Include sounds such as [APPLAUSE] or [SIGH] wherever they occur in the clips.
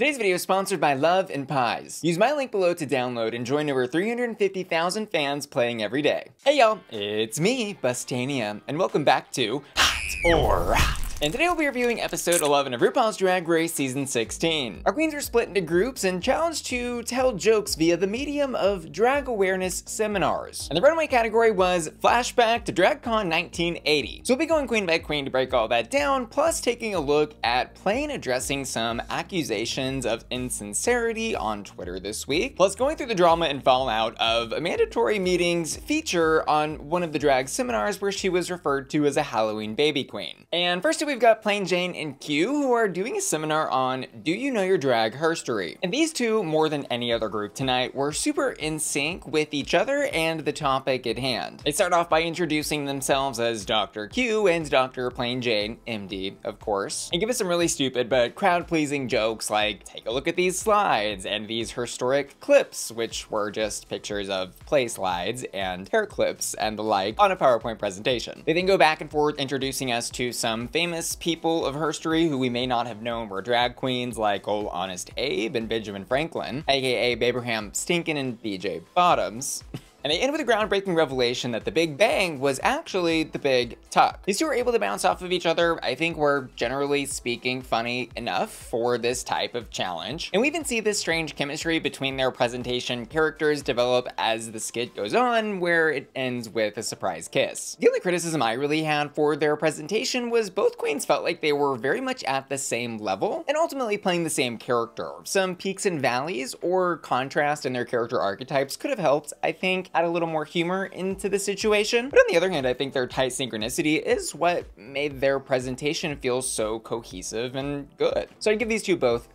Today's video is sponsored by Love and Pies. Use my link below to download and join over 350,000 fans playing every day. Hey y'all, it's me, Bustania, and welcome back to Hot or Rot. And today we'll be reviewing episode 11 of RuPaul's Drag Race Season 16. Our queens are split into groups and challenged to tell jokes via the medium of drag awareness seminars. And the runway category was Flashback to DragCon 1980. So we'll be going queen by queen to break all that down, plus taking a look at Plane addressing some accusations of insincerity on Twitter this week, plus going through the drama and fallout of Amanda Tori Meating's feature on one of the drag seminars where she was referred to as a Halloween baby queen. And first we've got Plane Jane and Q who are doing a seminar on Do You Know Your Drag Herstory? And these two, more than any other group tonight, were super in sync with each other and the topic at hand. They start off by introducing themselves as Dr. Q and Dr. Plane Jane, MD, of course, and give us some really stupid but crowd-pleasing jokes like, take a look at these slides and these historic clips, which were just pictures of play slides and hair clips and the like on a PowerPoint presentation. They then go back and forth introducing us to some famous famous people of herstory who we may not have known were drag queens like old Honest Abe and Benjamin Franklin, aka Abraham Stinkin' and BJ Bottoms. And they end with a groundbreaking revelation that the Big Bang was actually the Big Tuck. These two were able to bounce off of each other, I think were generally speaking funny enough for this type of challenge. And we even see this strange chemistry between their presentation characters develop as the skit goes on, where it ends with a surprise kiss. The only criticism I really had for their presentation was both queens felt like they were very much at the same level and ultimately playing the same character. Some peaks and valleys or contrast in their character archetypes could have helped, I think, add a little more humor into the situation. But on the other hand, I think their tight synchronicity is what made their presentation feel so cohesive and good. So I'd give these two both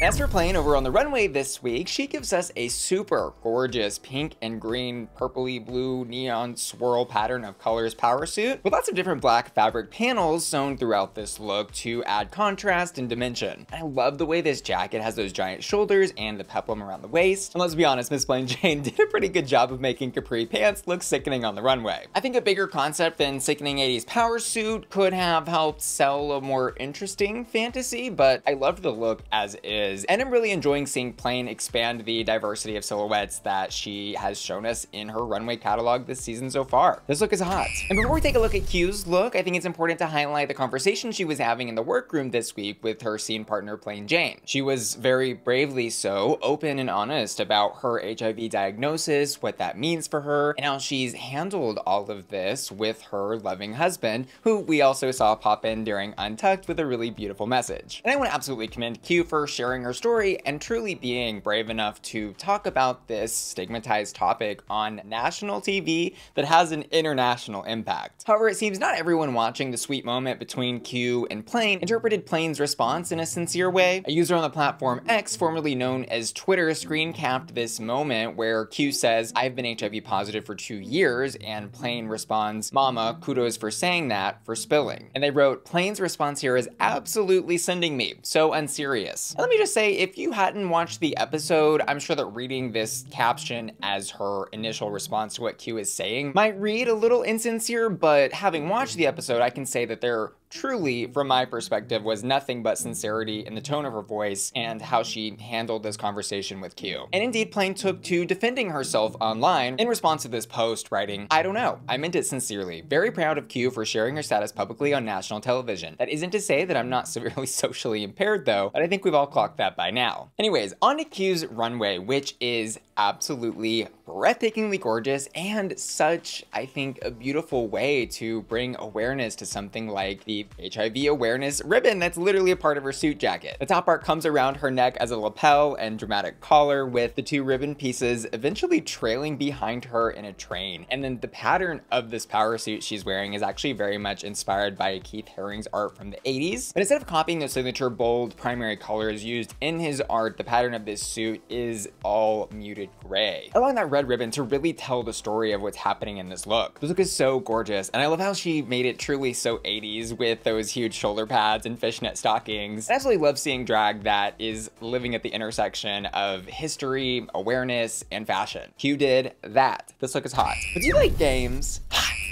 as for Plane over on the runway this week, she gives us a super gorgeous pink and green, purpley blue neon swirl pattern of colors power suit with lots of different black fabric panels sewn throughout this look to add contrast and dimension. I love the way this jacket has those giant shoulders and the peplum around the waist. And let's be honest, Miss Plane Jane [LAUGHS] did a pretty good job of making capri pants look sickening on the runway. I think a bigger concept than sickening 80s power suit could have helped sell a more interesting fantasy, but I loved the look as is is. And I'm really enjoying seeing Plane expand the diversity of silhouettes that she has shown us in her runway catalog this season so far. This look is hot. And before we take a look at Q's look, I think it's important to highlight the conversation she was having in the workroom this week with her scene partner Plane Jane. She was very bravely so open and honest about her HIV diagnosis, what that means for her, and how she's handled all of this with her loving husband, who we also saw pop in during Untucked with a really beautiful message. And I want to absolutely commend Q for sharing sharing her story and truly being brave enough to talk about this stigmatized topic on national TV that has an international impact. However, it seems not everyone watching the sweet moment between Q and Plane interpreted Plane's response in a sincere way. A user on the platform X, formerly known as Twitter, screen capped this moment where Q says, I've been HIV positive for two years, and Plane responds, Mama, kudos for saying that, for spilling. And they wrote, Plane's response here is absolutely sending me, so unserious. And let me just say, if you hadn't watched the episode, I'm sure that reading this caption as her initial response to what Q is saying might read a little insincere, but having watched the episode, I can say that there truly, from my perspective, was nothing but sincerity in the tone of her voice and how she handled this conversation with Q. And indeed, Plane took to defending herself online in response to this post, writing, I don't know, I meant it sincerely. Very proud of Q for sharing her status publicly on national television. That isn't to say that I'm not [LAUGHS] severely socially impaired though, but I think we've all clocked that by now. Anyways, on to Q's runway, which is absolutely breathtakingly gorgeous and such, I think, a beautiful way to bring awareness to something like the HIV awareness ribbon that's literally a part of her suit jacket. The top part comes around her neck as a lapel and dramatic collar with the two ribbon pieces eventually trailing behind her in a train. And then the pattern of this power suit she's wearing is actually very much inspired by Keith Haring's art from the 80s. But instead of copying the signature bold primary colors used in his art, the pattern of this suit is all muted gray. Along that red ribbon to really tell the story of what's happening in this look. This look is so gorgeous, and I love how she made it truly so 80s with those huge shoulder pads and fishnet stockings. I absolutely love seeing drag that is living at the intersection of history, awareness, and fashion. Q did that. This look is hot. But do you like games?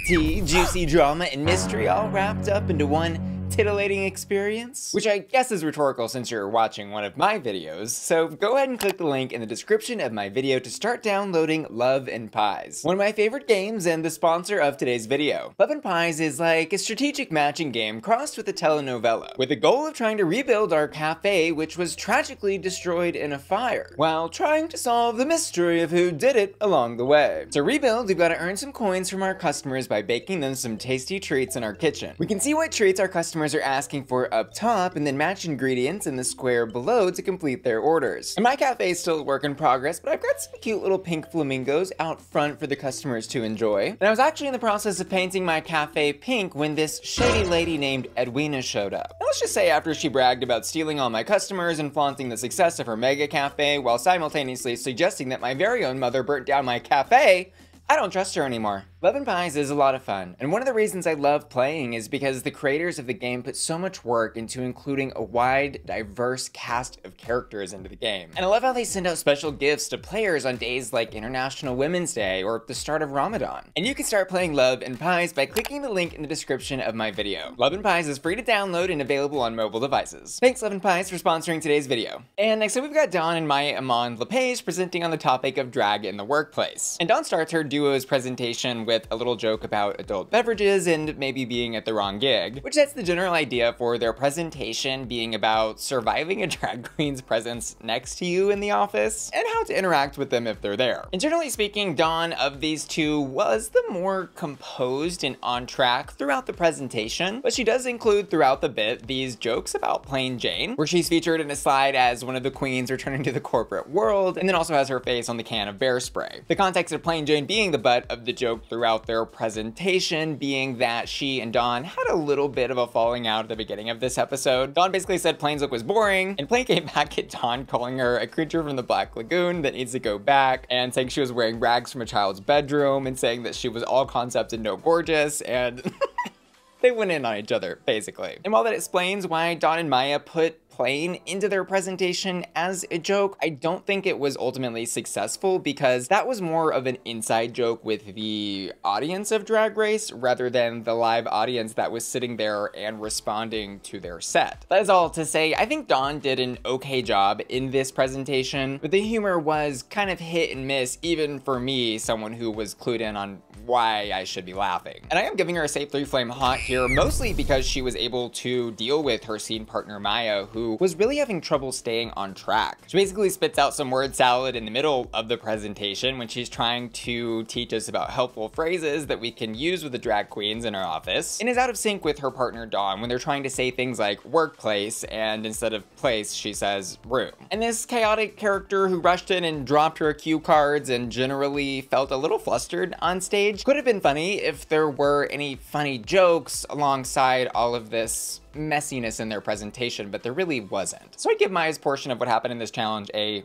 tea, juicy drama, and mystery all wrapped up into one titillating experience? Which I guess is rhetorical since you're watching one of my videos, so go ahead and click the link in the description of my video to start downloading Love and Pies, one of my favorite games and the sponsor of today's video. Love and Pies is like a strategic matching game crossed with a telenovela, with the goal of trying to rebuild our cafe which was tragically destroyed in a fire, while trying to solve the mystery of who did it along the way. To rebuild, we've got to earn some coins from our customers by baking them some tasty treats in our kitchen. We can see what treats our customers are asking for up top and then match ingredients in the square below to complete their orders. And my cafe is still a work in progress, but I've got some cute little pink flamingos out front for the customers to enjoy. And I was actually in the process of painting my cafe pink when this shady lady named Edwina showed up. Now let's just say after she bragged about stealing all my customers and flaunting the success of her mega cafe while simultaneously suggesting that my very own mother burnt down my cafe, I don't trust her anymore. Love and Pies is a lot of fun, and one of the reasons I love playing is because the creators of the game put so much work into including a wide, diverse cast of characters into the game. And I love how they send out special gifts to players on days like International Women's Day or the start of Ramadan. And you can start playing Love and Pies by clicking the link in the description of my video. Love and Pies is free to download and available on mobile devices. Thanks Love and Pies for sponsoring today's video. And next up we've got Dawn and Mhi'ya Iman LePaige presenting on the topic of drag in the workplace. And Dawn starts her duo's presentation with with a little joke about adult beverages and maybe being at the wrong gig, which sets the general idea for their presentation being about surviving a drag [LAUGHS] queen's presence next to you in the office and how to interact with them if they're there. And generally speaking, Dawn of these two was the more composed and on track throughout the presentation, but she does include throughout the bit these jokes about Plane Jane, where she's featured in a slide as one of the queens returning to the corporate world, and then also has her face on the can of bear spray. The context of Plane Jane being the butt of the joke throughout throughout their presentation, being that she and Dawn had a little bit of a falling out at the beginning of this episode. Dawn basically said Plane's look was boring, and Plane came [LAUGHS] back at Dawn calling her a creature from the Black Lagoon that needs to go back, and saying she was wearing rags from a child's bedroom, and saying that she was all concept and no gorgeous, and... [LAUGHS] they went in on each other, basically. And while that explains why Dawn and Mhi'ya put Plane into their presentation as a joke. I don't think it was ultimately successful because that was more of an inside joke with the audience of Drag Race rather than the live audience that was sitting there and responding to their set. That is all to say, I think Dawn did an okay job in this presentation, but the humor was kind of hit and miss even for me, someone who was clued in on why I should be laughing. And I am giving her a safe three flame hot here, mostly because she was able to deal with her scene partner Mhi'ya, who was really having trouble staying on track. She basically spits out some word salad in the middle of the presentation when she's trying to teach us about helpful phrases that we can use with the drag queens in our office, and is out of sync with her partner Dawn when they're trying to say things like workplace, and instead of place, she says room. And this chaotic character who rushed in and dropped her cue cards and generally felt a little flustered on stage could have been funny if there were any funny jokes alongside all of this messiness in their presentation, but there really wasn't. So I'd give Mhi'ya's portion of what happened in this challenge a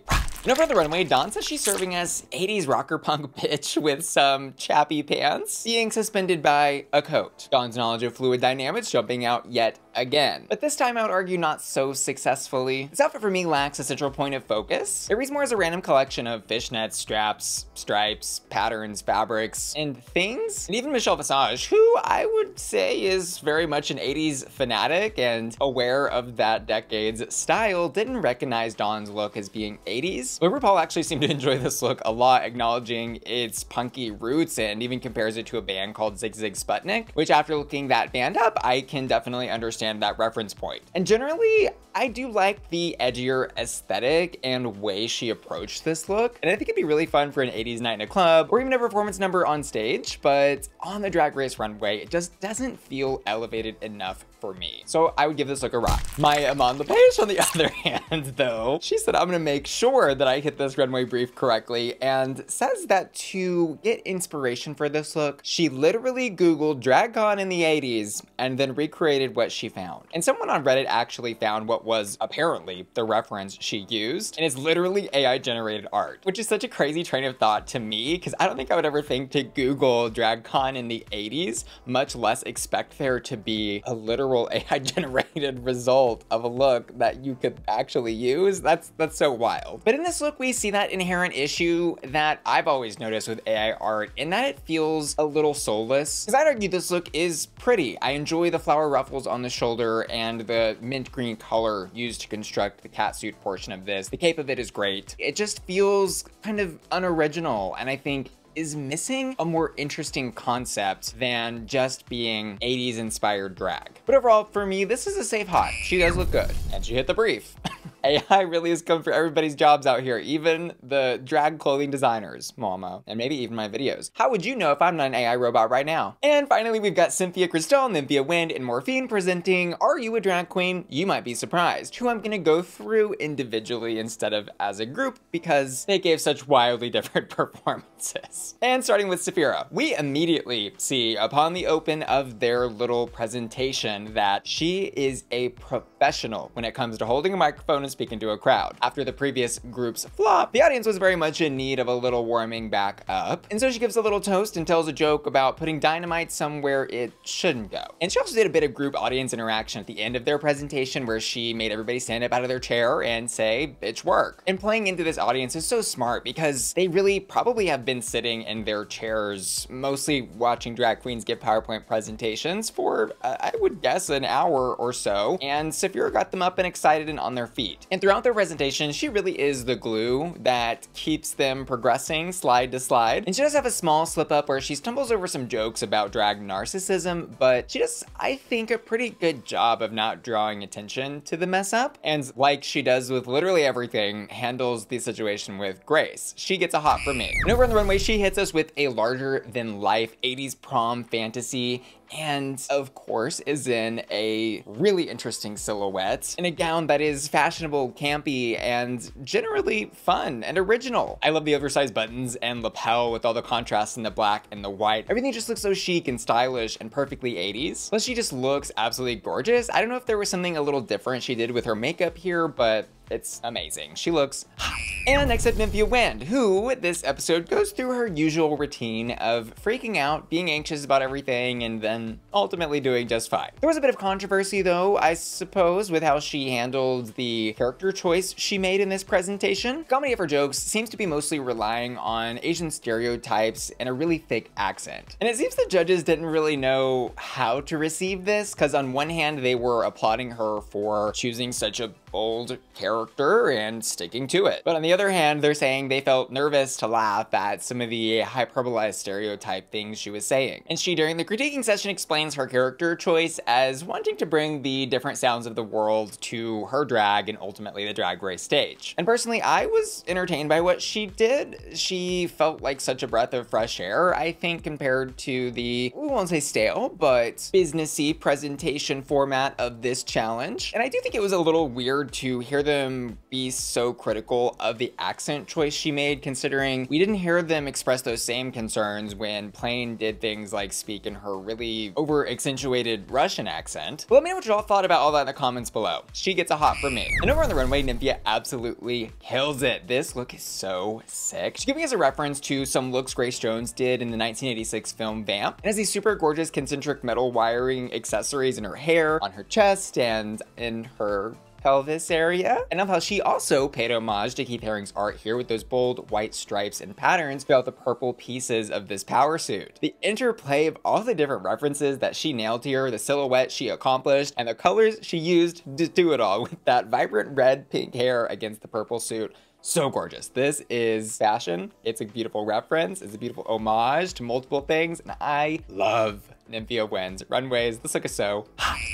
over on the runway, Dawn says she's serving as 80s rocker punk [LAUGHS] bitch with some chappy pants being suspended by a coat. Dawn's knowledge of fluid dynamics jumping out yet again. But this time I would argue not so successfully. This outfit for me lacks a central point of focus. It reads more as a random collection of fishnets, straps, stripes, patterns, fabrics, and things. And even Michelle Visage, who I would say is very much an 80s fanatic and aware of that decade's style, didn't recognize Dawn's look as being 80s but RuPaul actually seemed to enjoy this look a lot, acknowledging its punky roots and even compares it to a band called Sigue Sigue Sputnik, which after looking that band up, I can definitely understand that reference point. And generally, I do like the edgier aesthetic and way she approached this look. And I think it'd be really fun for an 80s night in a club or even a performance number on stage, but on the drag race runway, it just doesn't feel elevated enough for me. So I would give this look a rock. Mhi'ya Iman LePaige, on the [LAUGHS] other hand, though, she said, I'm gonna make sure that I hit this runway brief correctly and says that to get inspiration for this look, she literally Googled drag DragCon in the 80s and then recreated what she found. And someone on Reddit actually found what was apparently the reference she used, and it's literally AI generated art, which is such a crazy train of thought to me because I don't think I would ever think to Google DragCon in the 80s, much less expect there to be a literal literal [LAUGHS] AI generated result of a look that you could actually use. That's that's so wild. But in this look, we see that inherent issue that I've always noticed with AI art in that it feels a little soulless. Because I'd argue this look is pretty. I enjoy the flower ruffles on the shoulder and the mint green color used to construct the catsuit portion of this. The cape of it is great. It just feels kind of unoriginal and I think is missing a more interesting concept than just being 80s inspired drag. But overall, for me, this is a safe hot. She does look good, and she hit the brief. [LAUGHS] AI really has come for everybody's jobs out here, even the drag clothing designers, mama, and maybe even my videos. How would you know if I'm not an AI robot right now? And finally, we've got Sapphira Cristál, Nymphia Wind, and Morphine presenting Are You a Drag Queen? You Might Be Surprised, who I'm gonna go through individually instead of as a group because they gave such wildly [LAUGHS] different performances. And starting with Sapphira, we immediately see upon the open of their little presentation that she is a professional when it comes to holding a microphone speaking to a crowd. After the previous group's flop, the audience was very much in need of a little warming back up. And so she gives a little toast and tells a joke about putting dynamite somewhere it shouldn't go. And she also did a bit of group audience interaction at the end of their presentation where she made everybody stand up out of their chair and say, bitch work. And playing into this audience is so smart because they really probably have been sitting in their chairs, mostly watching drag queens give PowerPoint presentations for, uh, I would guess, an hour or so. And Sapphira got them up and excited and on their feet. And throughout their presentation, she really is the glue that keeps them progressing slide to slide. And she does have a small slip up where she stumbles over some jokes about drag narcissism, but she does, I think, a pretty good job of not drawing attention to the mess up. And like she does with literally everything, handles the situation with grace. She gets a hot for me. And over on the runway, she hits us with a larger than life 80s prom fantasy and of course is in a really interesting silhouette in a gown that is fashionable, campy, and generally fun and original. I love the oversized buttons and lapel with all the contrast in the black and the white. Everything just looks so chic and stylish and perfectly 80s. Plus she just looks absolutely gorgeous. I don't know if there was something a little different she did with her makeup here, but it's amazing. She looks hot. And next up, Nymphia Wind, who this episode goes through her usual routine of freaking out, being anxious about everything, and then ultimately doing just fine. There was a bit of controversy though, I suppose, with how she handled the character choice she made in this presentation. Comedy of her jokes seems to be mostly relying on Asian stereotypes and a really thick accent. And it seems the judges didn't really know how to receive this, because on one hand, they were applauding her for choosing such a bold character and sticking to it. But on the other hand, they're saying they felt nervous to laugh at some of the hyperbolized stereotype things she was saying. And she, during the critiquing session, explains her character choice as wanting to bring the different sounds of the world to her drag and ultimately the drag race stage. And personally, I was entertained by what she did. She felt like such a breath of fresh air, I think, compared to the, we won't say stale, but businessy presentation format of this challenge. And I do think it was a little weird weird to hear them be so critical of the accent choice she made, considering we didn't hear them express those same concerns when Plane did things like speak in her really over accentuated Russian accent. But let me know what y'all thought about all that in the comments below. She gets a hot for me. And over on the runway, Nymphia absolutely kills it. This look is so sick. She's giving us a reference to some looks Grace Jones did in the 1986 film Vamp. And has these super gorgeous concentric metal wiring accessories in her hair, on her chest, and in her pelvis area. I love how she also paid homage to Keith Haring's art here with those bold white stripes and patterns throughout the purple pieces of this power suit. The interplay of all the different references that she nailed here, the silhouette she accomplished, and the colors she used to do it all [LAUGHS] with that vibrant red pink hair against the purple suit so gorgeous. This is fashion. It's a beautiful reference. It's a beautiful homage to multiple things. And I love Nymphia Wind's runways. Is so.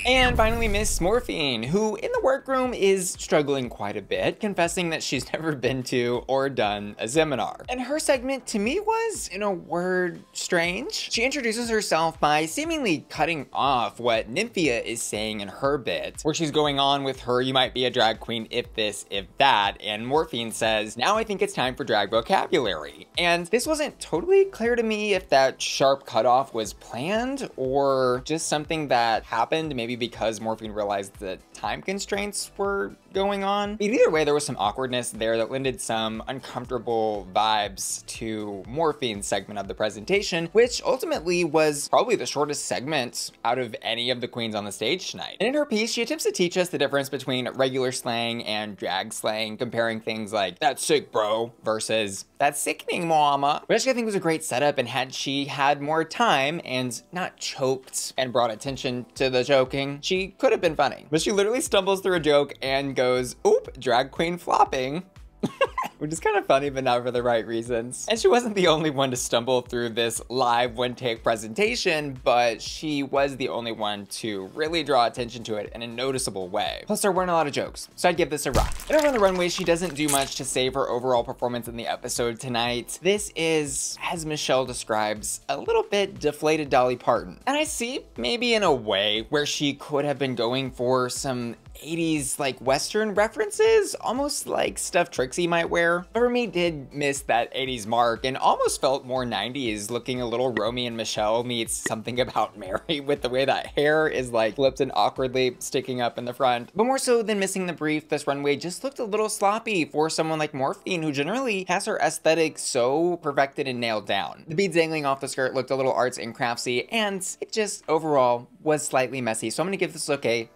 And finally, Miss Morphine, who in the workroom is struggling quite a bit, confessing that she's [LAUGHS] never been to or done a seminar. And her segment to me was, in a word, strange. She introduces herself by seemingly cutting off what Nymphia is saying in her bit, where she's going on with her, you might be a drag queen if this, if that, and Morphine says, now I think it's time for drag vocabulary. And this wasn't totally clear to me if that sharp cutoff was planned or just something that happened maybe because Morphine realized the time constraints were going on. But either way, there was some awkwardness there that lended some uncomfortable vibes to Morphine's segment of the presentation, which ultimately was probably the shortest segment out of any of the queens on the stage tonight. And in her piece, she attempts to teach us the difference between regular slang and drag slang, comparing things like, that's sick, bro, versus, that's sickening, mama. Which I think was a great setup, and had she had more time and not choked and brought attention to the joking, she could have been funny. But she literally stumbles through a joke and goes, oop, drag queen flopping. [LAUGHS] which is kind of funny, but not for the right reasons. And she wasn't the only one to stumble through this live one take presentation, but she was the only one to really draw attention to it in a noticeable way. Plus, there weren't a lot of jokes, so I'd give this a rock. And over on the runway, she doesn't do much to save her overall performance in the episode tonight. This is, as Michelle describes, a little bit deflated Dolly Parton. And I see maybe in a way where she could have been going for some 80s like western references, almost like stuff Trixie might wear. For me did miss that 80s mark and almost felt more 90s looking a little Romy and Michelle meets something about [LAUGHS] Mary with the way that hair is like flipped and awkwardly sticking up in the front. But more so than missing the brief, this runway just looked a little sloppy for someone like Morphine who generally has her aesthetic so perfected and nailed down. The beads dangling off the skirt looked a little arts and craftsy and it just overall was slightly messy. So I'm gonna give this look a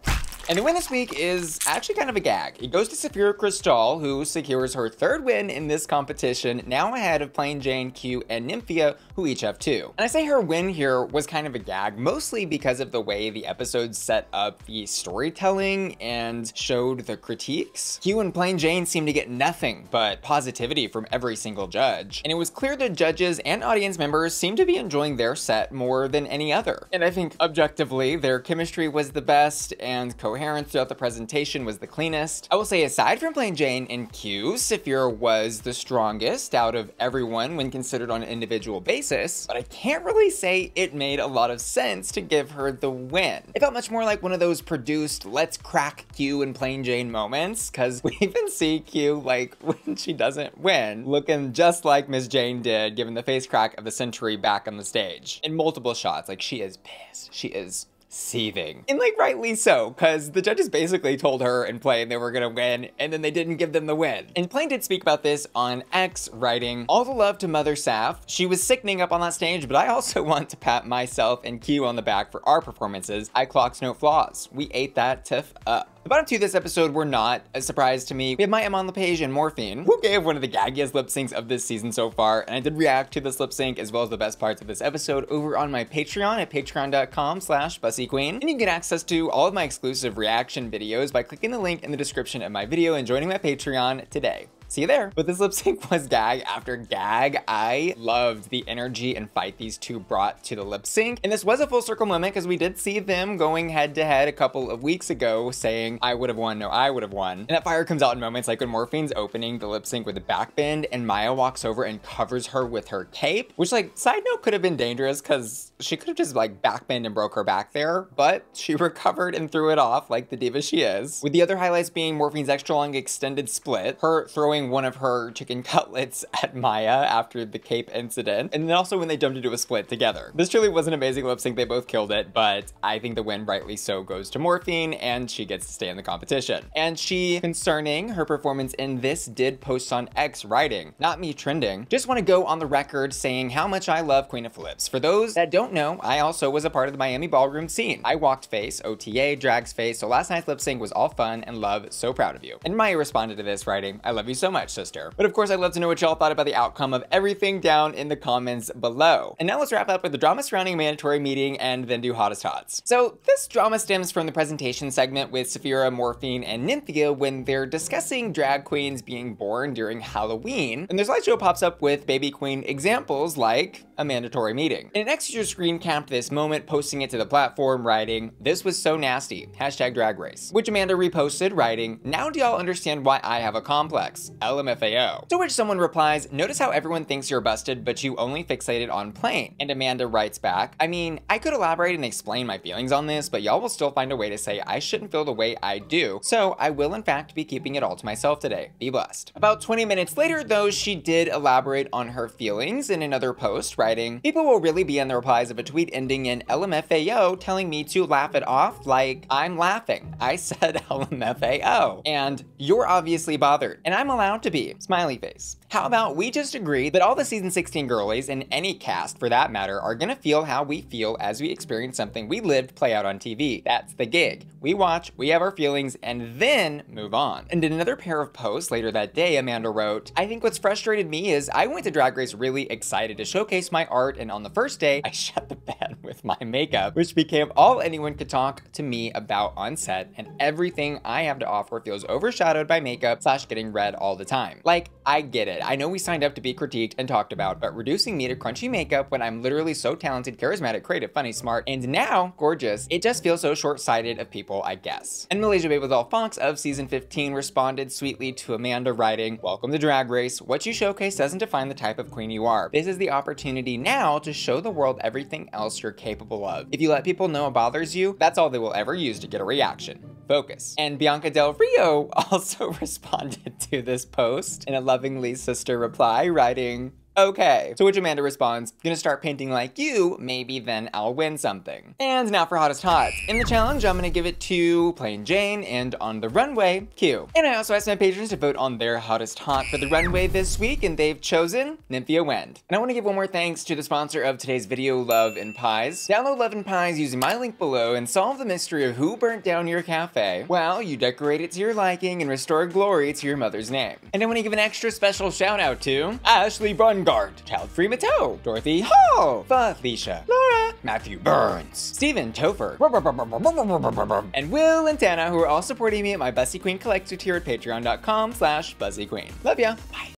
and the win this week is actually kind of a gag. It goes to Sapphira Cristál, who secures her third win in this competition, now ahead of Plane Jane, Q, and Nymphia, who each have two. And I say her win here was kind of a gag, mostly because of the way the episode set up the storytelling and showed the critiques. Q and Plane Jane seemed to get nothing but positivity from every single judge. And it was clear the judges and audience members seemed to be enjoying their set more than any other. And I think objectively, their chemistry was the best and co coherence throughout the presentation was the cleanest. I will say aside from Plane Jane and Q, Sapphira was the strongest out of everyone when considered on an individual basis, but I can't really say it made a lot of sense to give her the win. It felt much more like one of those produced let's crack Q and Plane Jane moments, because [LAUGHS] we even see Q like [LAUGHS] when she doesn't win, looking just like Miss Jane did given the face crack of the century back on the stage. In multiple shots, like she is pissed. She is seething. And like rightly so, because the judges basically told her and Plane they were gonna win, and then they didn't give them the win. And Plane did speak about this on X, writing, All the love to Mother Saf. She was sickening up on that stage, but I also [LAUGHS] want to pat myself and Q on the back for our performances. I clocks no flaws. We ate that tiff up. The bottom two of this episode were not a surprise to me. We have Mhi'ya Iman LePaige and Morphine, who gave one of the gaggiest lip syncs of this season so far, and I did react to this lip sync as well as the best parts of this episode over on my Patreon at patreon.com slash bussyqueen. And you can get access to all of my exclusive reaction videos by clicking the link in the description of my video and joining my Patreon today. See you there. But this lip sync [LAUGHS] was gag after gag. I loved the energy and fight these two brought to the lip sync. And this was a full circle moment because we did see them going head to head a couple of weeks ago saying, I would have won, no, I would have won. And that fire comes out in moments like when Morphine's opening the lip sync with the back bend and Mhi'ya walks over and covers her with her cape, which like side note could have been dangerous because she could have just like backbend and broke her back there, but she [LAUGHS] recovered and threw it off like the diva she is. With the other highlights being Morphine's extra long extended split, her throwing one of her chicken [LAUGHS] cutlets at Mhi'ya after the cape incident, and then also when they jumped into a split together. This truly was an amazing lip sync, they both killed it, but I think the win rightly so goes to Morphine, and she gets to stay in the competition. And she, concerning her performance in this, did post on X writing, not me trending, just want to go on the record saying how much I love Queen of Flips. For those that don't know, I also was a part of the Miami ballroom scene. I walked face, OTA, drags face, so last night's lip sync was all fun and love, so proud of you. And Mhi'ya responded to this writing, I love you so much, sister. But of course, I'd love to know what y'all thought about the outcome of everything down in the comments below. And now let's wrap up with the drama surrounding Amanda Tori Meating and then do hottest hots. So this drama stems from the presentation segment with Sapphira, Morphine, and Nymphia when they're discussing drag queens being born during Halloween. And their slideshow pops up with baby queen examples like Amanda Tori Meating. And an extra screen capped this moment, posting it to the platform, writing, this was so nasty, hashtag drag race. Which Amanda reposted, writing, now do y'all understand why I have a complex? LMFAO. To which someone replies, notice how everyone thinks you're busted, but you only fixated on Plane. And Amanda writes back, I mean, I could elaborate and explain my feelings on this, but y'all will still find a way to say I shouldn't feel the way I do, so I will in fact be keeping it all to myself today. Be blessed. About 20 minutes later, though, she did elaborate on her feelings in another post, writing, People will really be in the replies of a tweet ending in LMFAO telling me to laugh it off like I'm laughing. I said [LAUGHS] LMFAO. And you're obviously bothered, and I'm allowed to be. Smiley face. How about we just agree that all the season 16 girlies, and any cast for that matter, are gonna feel how we feel as we experience something we lived play out on TV. That's the gig. We watch, we have our feelings, and then move on. And in another pair of posts later that day, Amanda wrote, I think what's frustrated me is I went to Drag Race really excited to showcase my art, and on the first day, I [LAUGHS] shut the bed with my makeup, which became all anyone could talk to me about on set, and everything I have to offer feels overshadowed by makeup slash getting red all the time. Like, I get it. I know we signed up to be critiqued and talked about, but reducing me to crunchy makeup when I'm literally so talented, charismatic, creative, funny, smart, and now gorgeous, it just feels so short-sighted of people, I guess. And Malaysia Babydoll Foxx of season 15 responded sweetly to Amanda writing, Welcome to Drag Race. What you showcase doesn't define the type of queen you are. This is the opportunity now to show the world everything else you're capable of. If you let people know it bothers you, that's all they will ever use to get a reaction focus. And Bianca Del Rio [LAUGHS] also [LAUGHS] responded to this post in a lovingly sister reply, writing, Okay. To which Amanda responds, gonna start painting like you, maybe then I'll win something. And now for Hottest Hot. In the challenge, I'm gonna give it to Plane Jane, and on the runway, Q. And I also asked my patrons to vote on their Hottest Hot for the runway this week, and they've chosen Nymphia Wind. And I wanna give one more thanks to the sponsor of today's video, Love and Pies. Download Love and Pies using my link below and solve the mystery of who burnt down your cafe. Well, you decorate it to your liking and restore glory to your mother's name. And I wanna give an extra special shout out to Ashley Brungard, Child Free Mateau, Dorothy Hall, Felicia, Laura, Matthew Burns, Stephen Topher, and Will and Tana, who are all supporting me at my Bussy Queen Collector tier at patreon.com slash bussyqueen. Love ya. Bye.